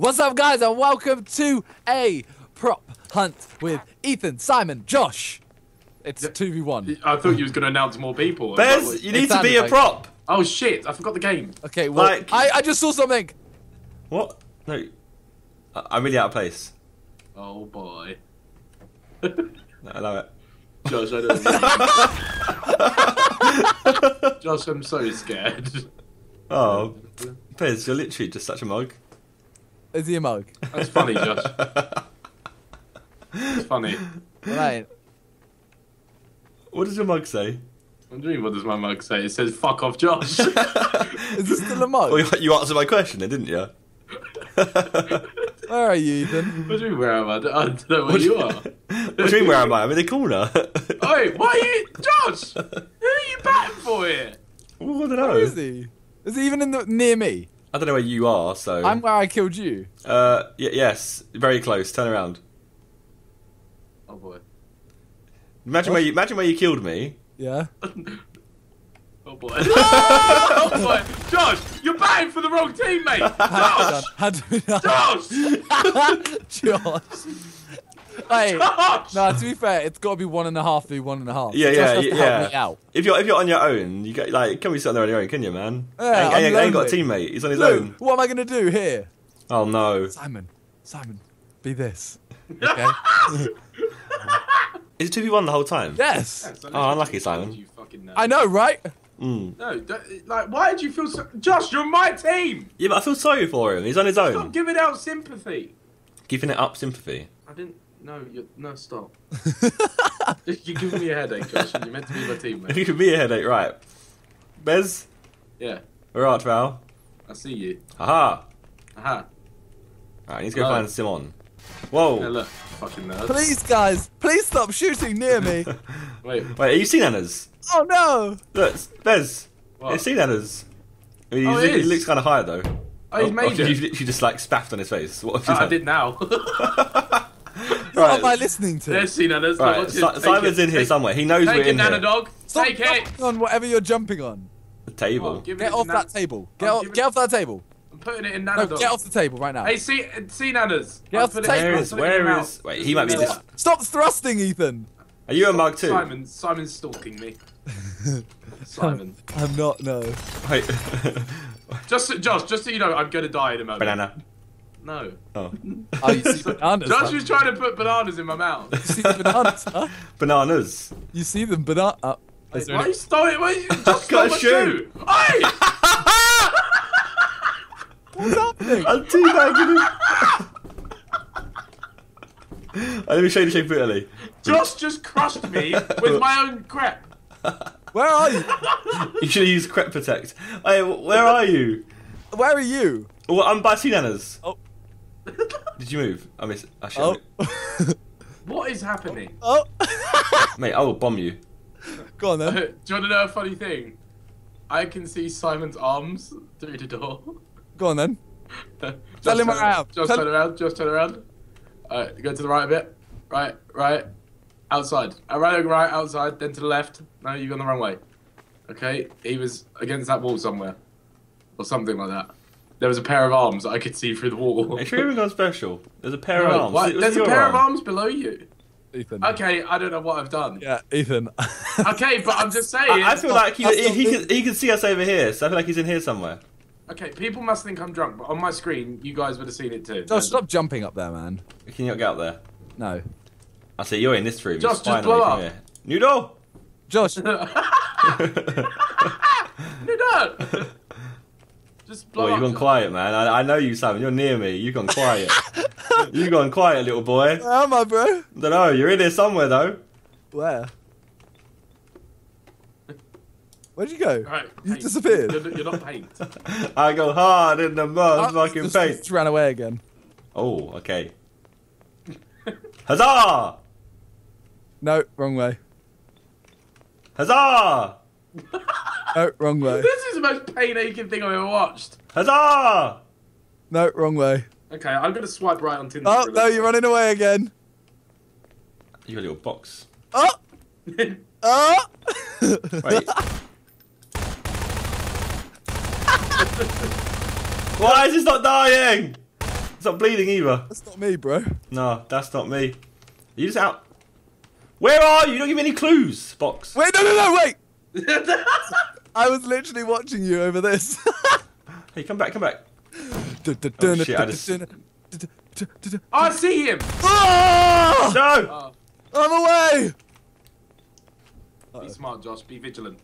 What's up, guys, and welcome to a prop hunt with Ethan, Simon, Josh. It's two v one. I thought you was going to announce more people. Bez, you It need to be sounded a like- prop. Oh shit! I forgot the game. Okay, well, Like- I, I just saw something. What? No. I- I'm really out of place. Oh boy. No, I love it. Josh, I don't. Josh, I'm so scared. Oh, Bez, you're literally just such a mug. Is he a mug? That's funny, Josh. It's funny. right. What does your mug say? I'm doing what does my mug say? It says "fuck off, Josh." Is he still a mug? Well, you- you answered my question, then, didn't you? Where are you, Ethan? what do you mean, where am I? I don't know where you are. What do you mean, where am I? I'm in the corner. Oi, why are you, Josh? Who are you batting for here? Well, I don't know. Where is he? Is he even in the near me? I don't know where you are, so. I'm where I killed you. Uh, y- yes, very close. Turn around. Oh boy. Imagine where you imagine where you killed me. Yeah. Oh boy. oh boy. Josh, you're batting for the wrong team, mate. Josh. How do we know? Josh. Josh. Hey, Josh. no, to be fair, it's got to be one and a half through one and a half. Yeah, yeah, has yeah. help me out. If you're if you're on your own, you get like can we sit on there on your own, can you, man? Yeah, ain't, I'm ain't, ain't got a teammate. He's on his Luke, own. what am I gonna do here? Oh no. Simon, Simon, be this. Okay. Is it two v one the whole time? yes. Oh, unlucky, Simon. You fucking nerd. I know, right? Mm. No, like, why did you feel so? Josh, you're my team. Yeah, but I feel sorry for him. He's on his own. Stop own. giving out sympathy. Giving it up sympathy. I didn't. No, you no, stop. You're giving me a headache, Josh. and You're meant to be my teammate. you could be a headache, right? Bez, Yeah, where art thou? I see you. Aha! Aha. Right, I need to go Hello. find Simon. Whoa! Yeah, look, fucking nerd. Please, guys, please stop shooting near me. Wait, Wait, are you seen Anna's? Oh no! Look, Bez. what? Have you seen Anna's? I mean, Oh, he's- it he looks kind of high though. Oh, he's oh, made you, it. you literally just like spaffed on his face. What have you Oh, I did now. What Right. am I listening to? There's seen others. Right, Watch it. Si- Take Simon's it. in here Take- somewhere. He knows Take we're in Nana here. Dog. Stop Take it. jumping on whatever you're jumping on. The table. Oh, Get off that table. Get I'll off, get off that table. I'm putting it in No, Nana Dog. get off the table right now. Hey, see, see Nana's. Get I'll off the table. Where I'll is? put it in Where your is? mouth. Wait, he might be No. this. Stop thrusting, Ethan. Are you a mug too? Simon, Simon's stalking me. Simon. I'm not. No. Wait. Just, Josh, just so you know, I'm gonna die in a moment. Banana. No. Oh. Oh, you see bananas. Josh huh? was trying to put bananas in my mouth. You see the bananas, huh? Bananas. You see them banana. Uh, is Wait, why any- you stole it? Why you just got stole a my shoe. shoe? Oi! What's happening? I'm teabagging him. Uh, Let me show you the shape of Italy. Josh just crushed me with my own crap. Where are you? You should have used Crep Protect. Hey, where are you? Where are you? Well, I'm by Sinanas. Oh. Did you move? I miss. I should. Oh. What is happening? oh. Mate, I will bomb you. Go on then. Do you want to know a funny thing? I can see Simon's arms through the door. Go on then. just Tell him turn where I am. Just Tell- turn around. Just turn around. Alright, go to the right a bit. Right, right. Outside. Uh, right, right, outside. Then to the left. No, you've gone the wrong way. Okay, he was against that wall somewhere, or something like that. There was a pair of arms that I could see through the wall. Make sure you've special. There's a pair No, of arms. what? Was it- was There's a your pair of arms below you. Ethan. Okay, I don't know what I've done. Yeah, Ethan. Okay, but I'm just saying. I, I feel like he, he, he, can, he can see us over here, so I feel like he's in here somewhere. Okay, people must think I'm drunk, but on my screen, you guys would have seen it too. Josh, stop jumping up there, man. Can you not get up there? No. I see you're in this room. Just- it's just fine blow away up. from here. Noodle! Josh, no, no. Just blow Boy, you've up. gone quiet, man. I, I know you, Simon. You're near me. You've gone quiet. you've gone quiet, little boy. where am I, bro? don't know. You're in here somewhere, though. Where? Where'd you go? Right, You paint. disappeared. You're, you're not paint. I go hard in the mud, Oh, fucking ah, the paint. streets ran away again. Oh, okay. Huzzah! No, wrong way. Huzzah! No, wrong way. this is the most pain aching thing I've ever watched. Huzzah! No, wrong way. Okay, I'm gonna swipe right on Tinder. Oh, no, you're running away again. You got a little box. Oh! Oh! Wait. Why is this not dying? It's not bleeding either. That's not me, bro. No, that's not me. You just out. Where are you? You don't give me any clues. Box. Wait, no, no, no, wait. I was literally watching you over this. Hey, come back, come back. oh shit, I just- oh, I see him. Oh! No! Oh, I'm away. be smart, Josh. Be vigilant.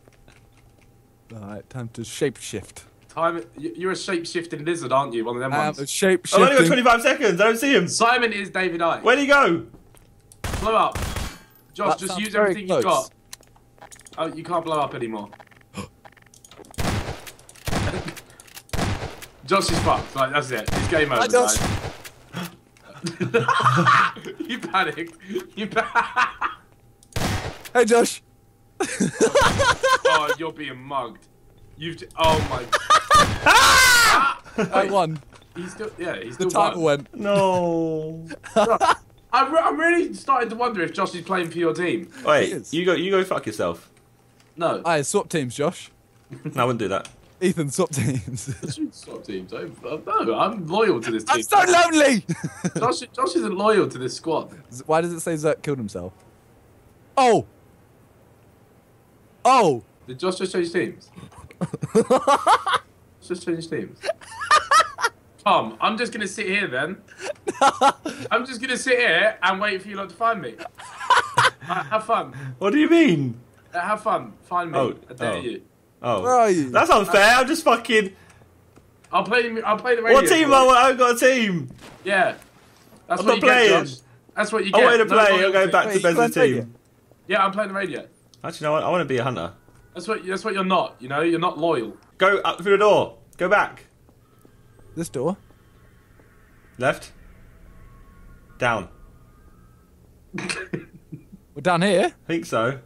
All right, time to shapeshift. Time. You're a shapeshifting lizard, aren't you? One of them I am ones. a shapeshifting. I've only got 25 seconds. I don't see him. Simon is David Icke. Where'd he go? Blow up. Josh, That just use very everything you've got. Oh, you can't blow up anymore. Josh is fucked. Like, that's it. It's game over, Hi, Josh. guys. you panicked. You panicked. Hey, Josh. oh, you're being mugged. You've. j- Oh my. I Wait, won. He's still. Yeah, he's The still. title won. went. No. I'm, re- I'm really starting to wonder if Josh is playing for your team. Wait, you go. You go. Fuck yourself. No. Aye, swap teams, Josh. No, I wouldn't do that. Ethan, swap teams. Swap teams. I, no, I'm loyal to this team. I'm so lonely. Josh, Josh isn't loyal to this squad. Why does it say Zerk killed himself? Oh. Oh. Did Josh just change teams? just change teams. Tom, I'm just gonna sit here then. I'm just gonna sit here and wait for you lot to find me. Uh, have fun. What do you mean? Have fun. Find me. Oh, I dare oh. you. Oh, Where are you? That's unfair. I'm just fucking. I'll play. I'll play the radio. What team? for you. I I haven't got a team. Yeah. That's I'm what not playing. get, That's what you get. I get. wanted to No play. I'm loyalty. going back Wait, to you playing radio? team. Yeah, I'm playing the radio. Actually, no, I, I want to be a hunter. That's what. That's what you're not. You know, you're not loyal. Go up through the door. Go back. This door. Left. Down. We're down here. I think so.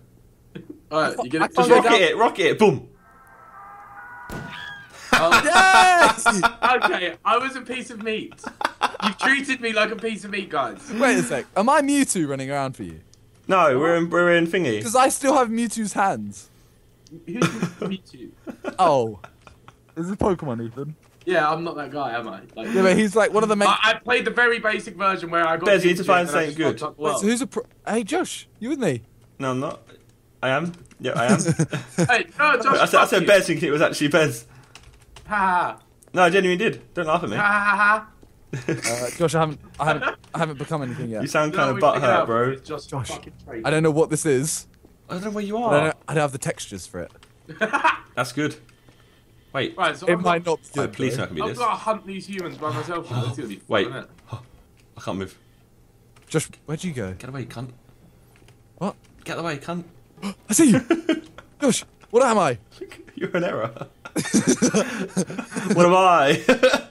All right, you get I it. can't Just rocket it. Rocket it. Boom. Oh, Yes! okay, I was a piece of meat. You've treated me like a piece of meat, guys. Wait a sec. Am I Mewtwo running around for you? No, we're in. We're in thingy. Because I still have Mewtwo's hands. Who's meat you? Oh. This is Pokemon, Ethan. Yeah, I'm not that guy, am I? Like, Yeah, but he's like one of the main. I, I played the very basic version where I got. Bez, you need to find and then I something good. fucked up the Wait, so who's a pro? Hey, Josh, you with me? No, I'm not. I am. Yeah, I am. Hey, no, Josh. I said, I said you. Bez thinking it was actually Bez. Ha ha No, I genuinely did. Don't laugh at me. ha ha ha. Uh, Josh, I haven't, I haven't, I haven't become anything yet. You yet. sound No, kind of butthurt, bro. it's Just Josh. I don't know what this is. I don't know where you I are. don't, know, I don't have the textures for it. That's good. Wait. Right, so It I've might not be good. please though. not be I've this. got to hunt these humans by myself. now. Gonna be fun, Wait. isn't? I can't move. Josh, where'd you go? Get away, cunt. What? Get away, cunt. I see you. Josh, what am I? You're an error. what am I?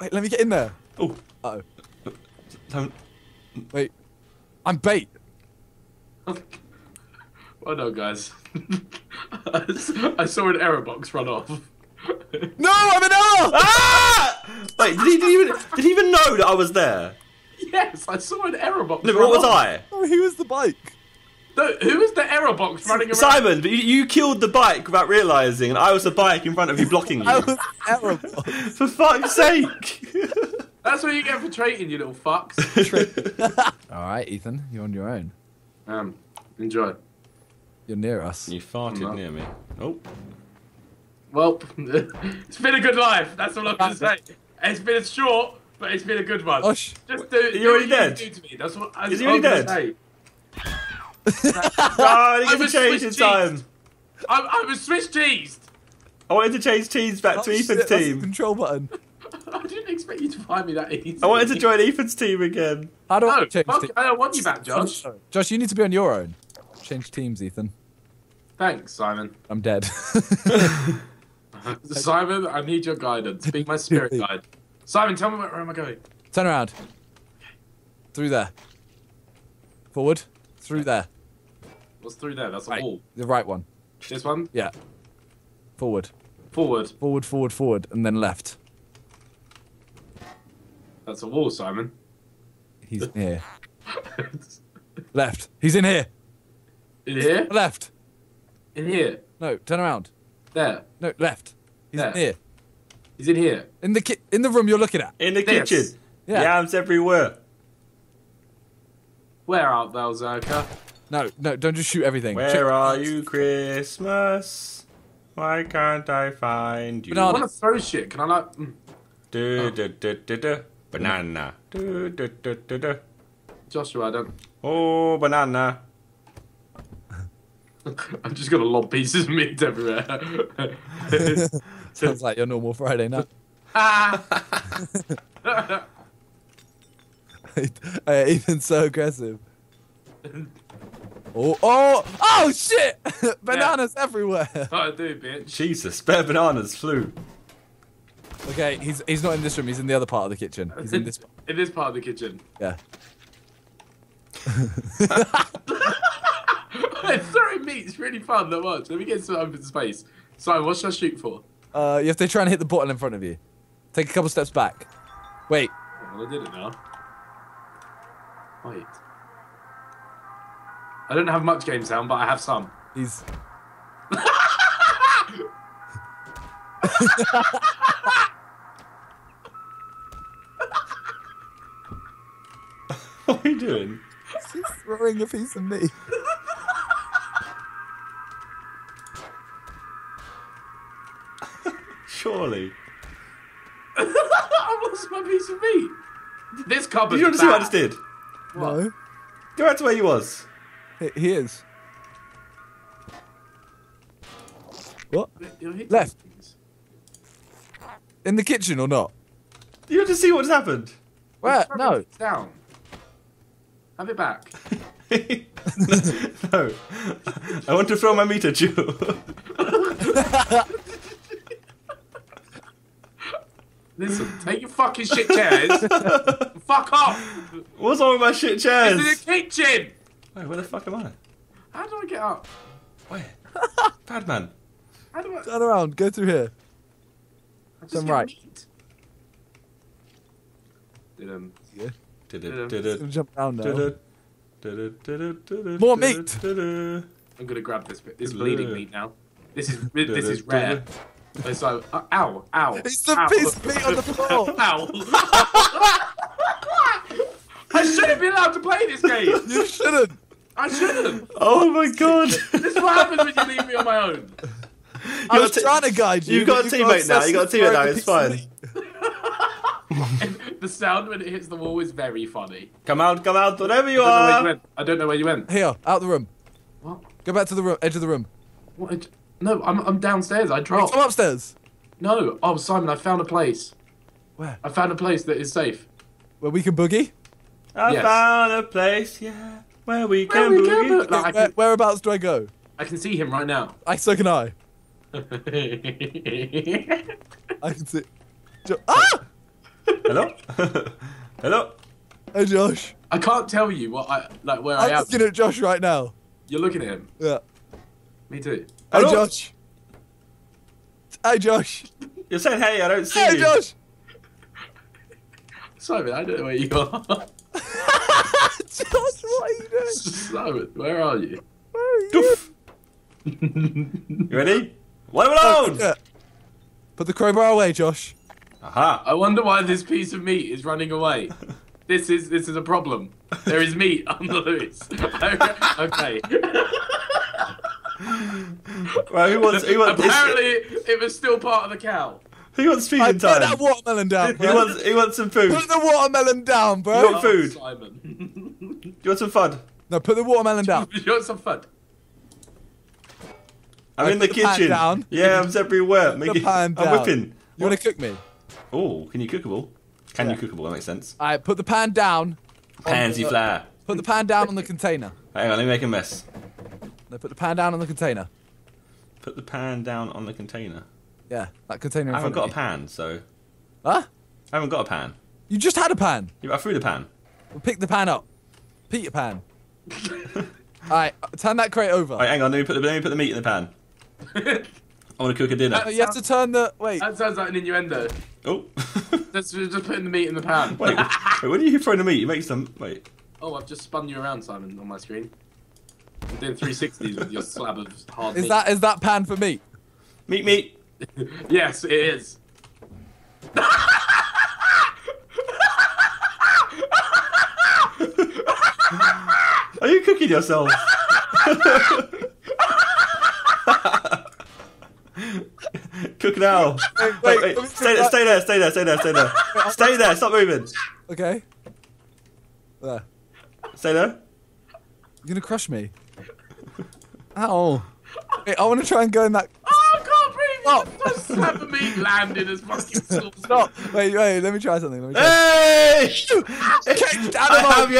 Wait, let me get in there. oh, Uh oh. don't. Wait, I'm bait. Well, no, guys. I saw an error box run off. No, I'm an error. Ah! Wait, did he, did he even did he even know that I was there? yes, I saw an error box. No, but run what was off. I? Oh, he was the bike. No, who was the error box running around? Simon, but you, you killed the bike without realising, and I was the bike in front of you blocking you. I you. was error. box. For fuck's sake! That's what you get for trading, you little fucks. All right, Ethan, you're on your own. um, enjoy. You're near us. you farted No. near me. Oh, Well, it's been a good life. That's all I'm gonna say. It's been a short, but it's been a good one. Josh, Just do. you do already what dead? Do to me. That's what. That's Is he all already dead? say. Oh, I didn't I get to change Swiss in time. I, I was Swiss cheesed. I wanted to change teams back Oh, to shit, Ethan's that's the team. control button. I didn't expect you to find me that easy. I wanted to join Ethan's team again. How do I No, change fuck, teams? I don't want you back, Josh. Josh, you need to be on your own. Change teams, Ethan. Thanks, Simon. I'm dead. Simon, I need your guidance. Be my spirit guide. Simon, tell me where, where am I going? Turn around. Through there. Forward. Through there. What's through there? That's a Right. wall. The right one. This one? Yeah. Forward. Forward. Forward, forward, forward, and then left. That's a wall, Simon. He's here. Left. He's in here. In here? Left. In here. No, turn around. There. No, left. He's There. in here. He's in here. In the ki- in the room you're looking at. In the This. kitchen. Yeah. Yams everywhere. Where art thou, Zerkaa? No, no, don't just shoot everything. Where Check- are you, Christmas? Why can't I find you? I want to throw shit. Can I like? mm, Du, do, do, do, du. Banana. Do, do, do, do, do. Joshua, I don't. Oh, banana. I'm just gonna lob pieces of meat everywhere. Sounds like your normal Friday night. uh, Ethan's so aggressive. Oh, oh, oh shit! Bananas everywhere. I do, bitch. Jesus, spare bananas flew. Okay, he's he's not in this room. He's in the other part of the kitchen. He's in this. In this part of the kitchen. Yeah. Throwing meat's really fun. That much. Let me get some open space. So, what should I shoot for? Uh, you have to try and hit the bottle in front of you. Take a couple steps back. Wait. Well, I did it now. Wait. I don't have much game sound, but I have some. He's. What are you doing? He's throwing a piece of meat. Surely. I've lost my piece of meat. This cupboard. Did you want to see what I just did? No, Go back to where you was. he, he is. What? Left. In the kitchen or not? You want to see what just happened? Where? No. Down. Have it back. no. I want to throw my meat at you. Listen, take your fucking shit chairs. Fuck off. What's wrong with my shit chairs? It's in the kitchen. Wait, where the fuck am I? How do I get up? Where? Bad man. How do I? Turn around. Go through here. I just Turn right. meat. Did um. Did it, did it, jump down now. Did it, did it, did it, More meat. it, did it. I'm gonna grab this bit. It's bleeding meat now. This is this is rare. Did It's like uh, ow ow. It's the ow. piece of meat on the floor. Ow. I shouldn't be allowed to play this game. You shouldn't. I shouldn't. Oh my god. This is what happens when you leave me on my own. I was got a t- trying to guide you. You've got a but teammate now, You've got a teammate now, it's a piece of fine. the sound when it hits the wall is very funny. Come out, come out, whatever you I don't where you are. I don't know where you went. Here, out the room. What? Go back to the room, edge of the room. What? No, I'm I'm downstairs. I dropped. Come upstairs. No. Oh, Simon, I found a place. Where? I found a place that is safe. Where we can boogie? I Yes. found a place, yeah, where we Where can we can boogie. bo- Like, I Where, can- whereabouts do I go? I can see him right now. I so can I. I can see. Jo- ah! Hello? Hello? Hey Josh. I can't tell you what I like where I am. I'm am. looking at Josh right now. You're looking at him. Yeah. Me too. Hey Hello? Josh. Hey Josh. You're saying hey, I don't see Hey you. Hey, Josh. Simon, I don't know where you are. Josh, what are you doing? Simon, where are you? Where are you? Doof. You ready? One alone! Oh, yeah. Put the crowbar away, Josh. Aha. I wonder why this piece of meat is running away. This is this is a problem. There is meat on the loose. okay. Right, who wants, who wants, Apparently, it was still part of the cow. who wants Hey, feeding put time? Put that watermelon down, Who bro. wants, who wants some food? Put the watermelon down, You bro. want food? Simon. You want some fun? No, put the watermelon down. you want some fun? I'm Right, in the put the pan kitchen. down. Yeah, I'm everywhere. the Making, pan I'm whipping. You want to cook me? Oh, can you cookable? Can Yeah. you cookable? That makes sense. All right, put the pan down. Pansy the- flower. Put the pan down on the container. Hang on, let me make a mess. No, put the pan down on the container. Put the pan down on the container. Yeah, that container in I haven't front got a of pan, so you. Huh? I haven't got a pan. You just had a pan. Yeah, I threw the pan. Well, pick the pan up. Peter Pan. All right, turn that crate over. All right, hang on. Let me put the, let me put the meat in the pan. I want to cook a dinner. Uh, you have to turn the wait. That sounds like an innuendo. Oh. That's just putting the meat in the pan. wait, wait, when are you throwing the meat? You make some. Wait. Oh, I've just spun you around, Simon, on my screen. I'm doing 360s with your slab of hard is meat. That, is that pan for me? Meat, meat. yes, it is. Are you cooking yourself? Cook now. Wait, wait, wait, wait. Stay, there, stay there, stay there, stay there, stay there. Stay there, stop moving. Okay. There. Stay there. You're gonna crush me. Ow. Wait, I want to try and go in that. Oh, I can't breathe. Stop. Just slap the meat landed as fucking sauce. Stop. Wait, wait. Let me try something. Let me try. Hey! Kicked I animal. have you!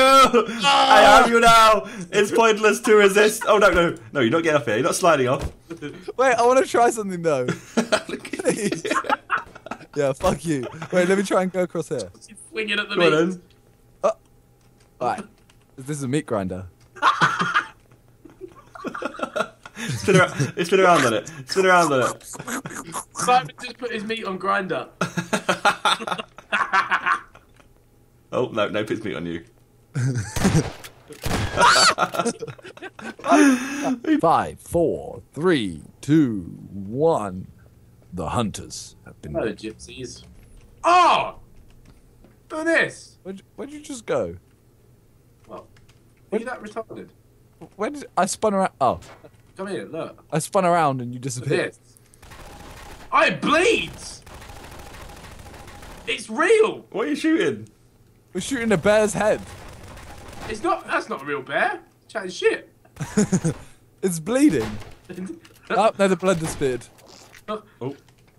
Ah. I have you now! It's pointless to resist. Oh no, no, no! You're not getting off here. You're not sliding off. Wait, I want to try something though. Look at. Please. yeah, fuck you. Wait, let me try and go across here. She's swinging at the Go on meat. then. Oh. Alright. This is a meat grinder. Spin around. Spin around on it. Spin around on it. Simon just put his meat on grinder. Oh no, no pits meat on you. Five, four, three, two, one. The hunters have been. Hello, gypsies. Oh! Look at this. Where'd, where'd you just go? Well, are you that retarded? Where did I spun around? Oh, Come here, look. I spun around and you disappeared. I Oh, it bleeds! It's real! What are you shooting? We're shooting a bear's head. It's not, that's not a real bear. Chatting shit. It's bleeding. oh, no, the blood disappeared. Oh,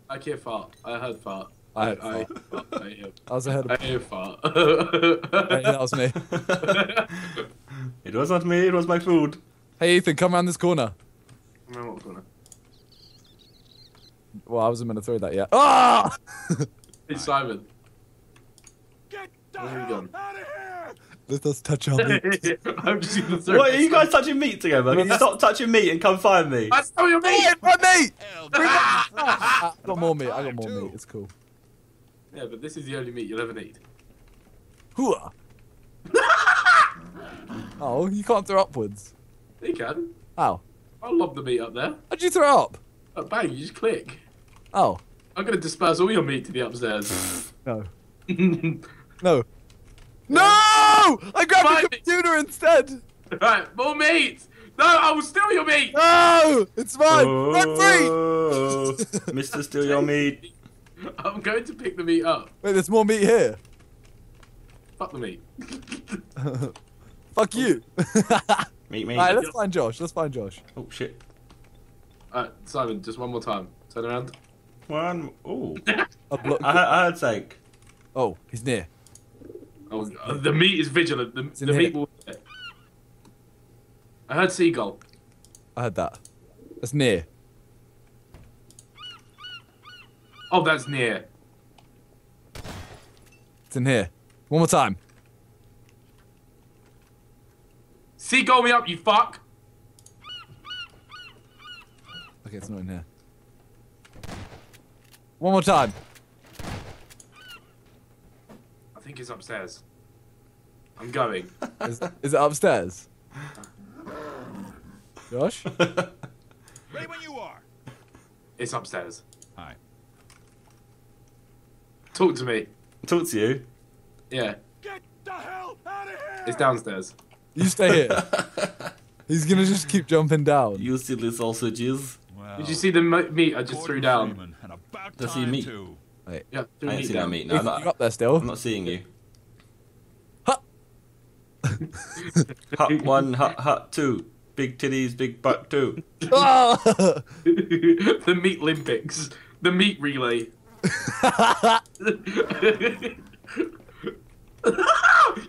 I hear fart. I heard fart. I heard I, fart. I hear, I was ahead I of. hear fart. Hey, that was me. it was not me. It was my food. Hey, Ethan, come around this corner. Remember what corner? Well, I wasn't going to throw that yet. Ah! It's Simon. Get the Where have you hell gone? out of here! Let us touch our meat. I'm just gonna throw What are you guys touching meat together? Can you stop touching meat and come find me? I stole your meat! my meat! Ah, I got more meat. I got more meat. It's cool. Yeah, but this is the only meat you'll ever need. Hooah. oh, you can't throw upwards. You can. How? I'll lob the meat up there. How'd you throw up? Oh, bang, you just click. Oh, I'm gonna disperse all your meat to the upstairs. no. No. No! I grabbed Find the me. computer instead! right, more meat! No, I will steal your meat! No! It's mine! Run free! Oh, Mr. Steal Your Meat. I'm going to pick the meat up. Wait, there's more meat here. Fuck the meat. Fuck you. Meat, meat. Alright, let's find Josh. Let's find Josh. Oh shit. Alright, Simon, just one more time. Turn around. One. Oh. A block. I, heard- I heard sake. Oh, he's near. Oh, the meat is vigilant. The, the meat will. I heard seagull. I heard that. That's near. Oh, that's near. It's in here. One more time. Seagull me up, you fuck! Okay, it's not in here. One more time. I think it's upstairs. I'm going. Is, is it upstairs? Josh? Ready when you are. It's upstairs. Hi. Talk to me. Talk to you. Yeah, Get the hell out of here! it's downstairs. You stay here. He's gonna just keep jumping down. You see silly sausages. Well, Did you see the mo- meat I just threw down? Freeman, and about Does he time meet? too. Yeah, threw I ain't meat seen that meat. No, I'm you not, up there still? I'm not seeing you. Huh. Hut one, hut, hut two. Big titties, big butt two. Ah! the meat Olympics. The meat relay.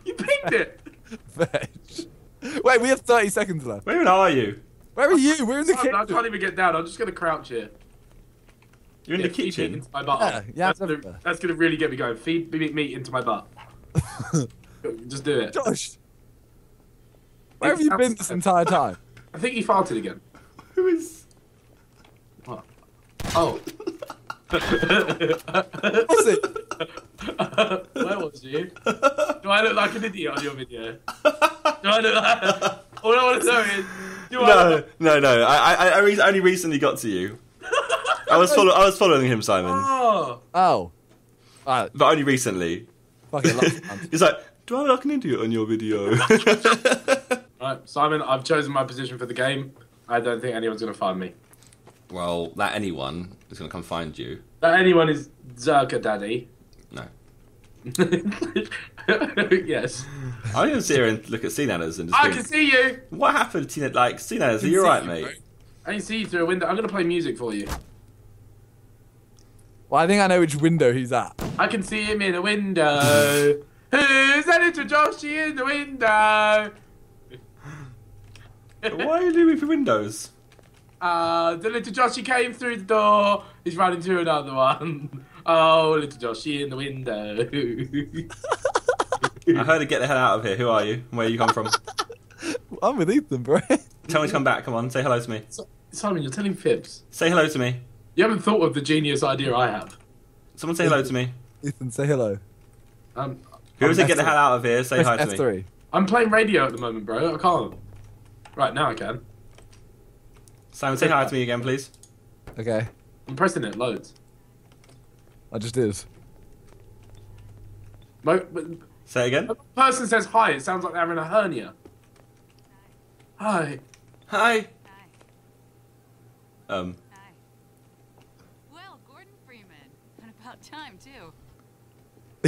you picked it. Fetch. Wait, we have 30 seconds left. Where are you? Where are you? We're in the kitchen. I can't even get down. I'm just gonna crouch here. You're in Yeah, the kitchen. into my butt. Yeah, yeah, that's, gonna, that's gonna really get me going. Feed meat meat into my butt. just do it. Josh! Where have It's you been this entire time? I think he farted again. Who is? What? Oh. Was it? Where was you? Do I look like an idiot on your video? Do I look like... All I want to know is... Do I No, look... no, no. I, I, I re- only recently got to you. I was follow- I was following him, Simon, Oh. Oh. Alright, but only recently. fuck it, last round. He's like, "Do I look an idiot on your video?" Right, Simon, I've chosen my position for the game. I don't think anyone's going to find me. Well, that anyone is going to come find you. That anyone is Zerkaa Daddy. No. yes. I'm going to sit here and look at CNANers and just I think, can see you. what happened to CNANers? Like, CNANers, are you see alright, mate? bro. I can see you through a window. I'm going to play music for you. Well, I think I know which window he's at. I can see him in a window. Who's that little Joshy in the window? Why are you leaving for windows? Uh, the little Joshy came through the door. He's running to another one. Oh, little Joshy in the window. I heard to get the hell out of here. Who are you? Where you come from? I'm with Ethan, bro. Tell me to come back. Come on, say hello to me. Simon, you're telling fibs. Say hello to me. You haven't thought of the genius idea I have. Someone say hello to me. Ethan, say hello. Um, Whoever said F3. get the hell out of here, say Press hi to me. F3. I'm playing radio at the moment, bro. I can't. Right now I can. Simon, say hi to me again, please. Okay, I'm pressing it loads. I just did. Mo- but Say again. when a person says hi, it sounds like they're having a hernia. Hi. Hi. Hi. Um, Hi. Well, Gordon Freeman. And about time, too.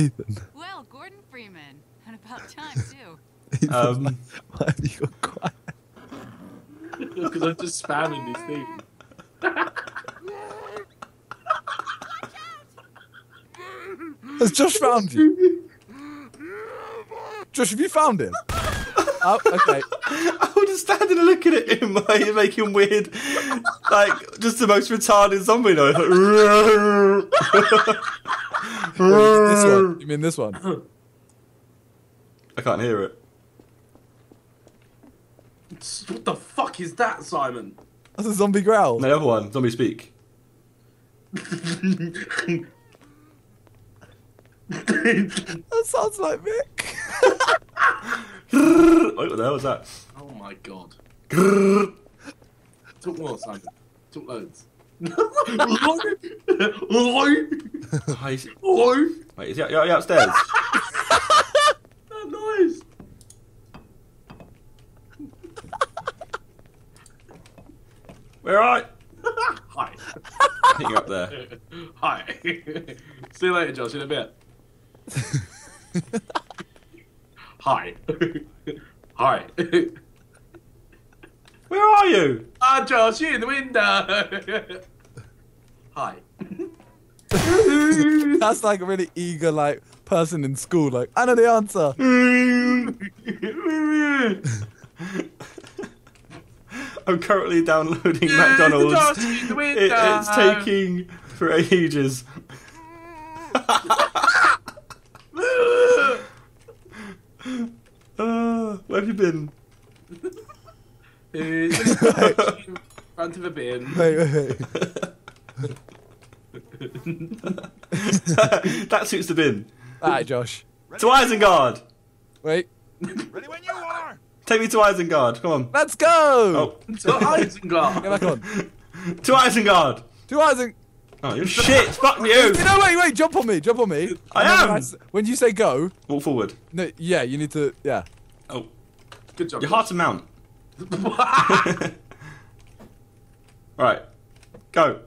Ethan. Well, Gordon Freeman. And about time, too. Ethan, Um. why have you got quiet? Because I'm just spamming these things. Has Josh found you? Josh, have you found him? oh, okay. I was just standing and looking at him like you're making weird, like just the most retarded zombie noise. Like, Wait, this one. You mean this one? I can't hear it. What the fuck is that, Simon? That's a zombie growl. No, the other one, zombie speak. That sounds like Mick. Wait, what the hell was that? oh my god. Talk more, Simon. Talk loads. Oi! Hi! Wait, is he, are you upstairs? That noise! Where are you? Hi. I think you're up there. Hi. See you later, Josh, in a bit. Hi. Hi. Where are you? ah, Josh, you in the window. Hi. That's like a really eager, like person in school. Like, I know the answer. I'm currently downloading Yeah, McDonald's. Josh. It- it's taking for ages. Uh, where have you been? in front of a bin. Wait, wait, wait. that suits the bin. All right, Josh. To Isengard! Wait. Ready when you are. Take me to Isengard. Come on. Let's go. Oh, To Isengard. Get back on. to Isengard! Two eyes and. Oh, you're shit! Fuck you! You know, wait, wait. Jump on me. Jump on me. I And am. When, s- when you say go, Walk forward. no, yeah, you need to. Yeah. Oh, Good job. you're hard to mount. right. Go.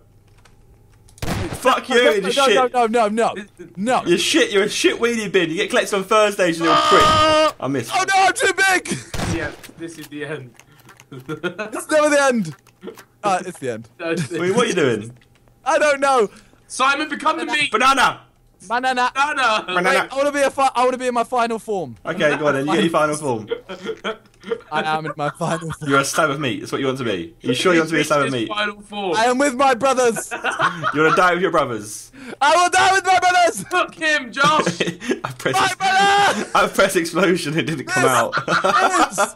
Fuck you, no, you no, shit. no, no, no, no, no. You're shit, you're a shit weenie bin. You get collected on Thursdays, you little prick. I missed. Oh no, I'm too big. yeah, this is the end. It's never the end. Uh, it's the end. I mean, what are you doing? I don't know. Simon, become the meat. Banana! Banana. Banana. Banana. I want to be a. Fi- I want to be in my final form. Okay, go on then. You get your final form. I am in my final form. You're a slab of meat. That's what you want to be. Are you sure you want to be a slab of His meat? Final form. I am with my brothers. You want to die with your brothers? I will die with my brothers. Fuck him, Josh. I pressed. My brother. I pressed explosion. It didn't come out. Yes.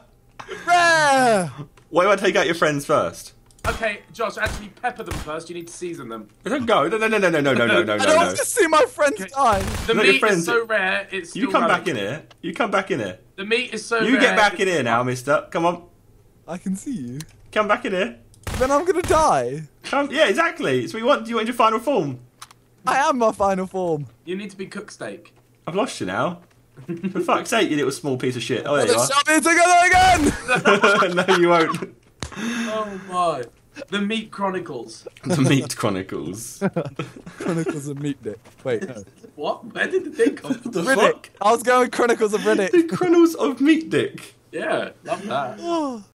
Rare. Why do I take out your friends first? Okay, Josh, actually pepper them first. You need to season them. Don't go. No, no, no, no, no, no, no, no, no, I don't want to see my friends die. The Not meat friends. is so rare. It's You come running. back in here. You come back in here. The meat is so You rare. get back in here now, mister. Come on. I can see you. Come back in here. Then I'm gonna die. Come. Yeah, exactly. It's what you want. Do you want your final form? I am my final form. You need to be cook steak. I've lost you now. For fuck's sake, you little small piece of shit. Oh, there you Let's shove it together again! no, you won't. Oh my. The Meat Chronicles. The Meat Chronicles. Chronicles of Meat Dick. Wait, no. What? Where did the thing come from? The Riddick. fuck? I was going Chronicles of The Riddick. Chronicles of Meat Dick. Yeah, love that. Oh.